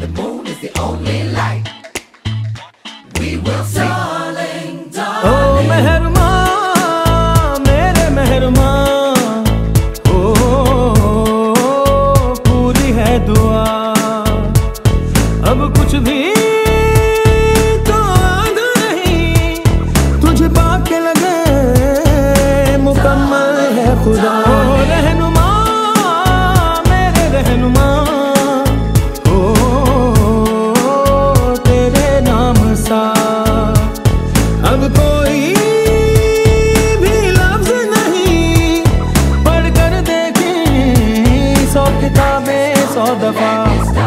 and the moon is the only light. We will sing. Darling, darling. Oh, mehrma, mere mehrma. Oh, पूरी है दुआ. अब कुछ भी तो आधा नहीं. तुझे पाके लगे मुकम्मल है खुदा. All the past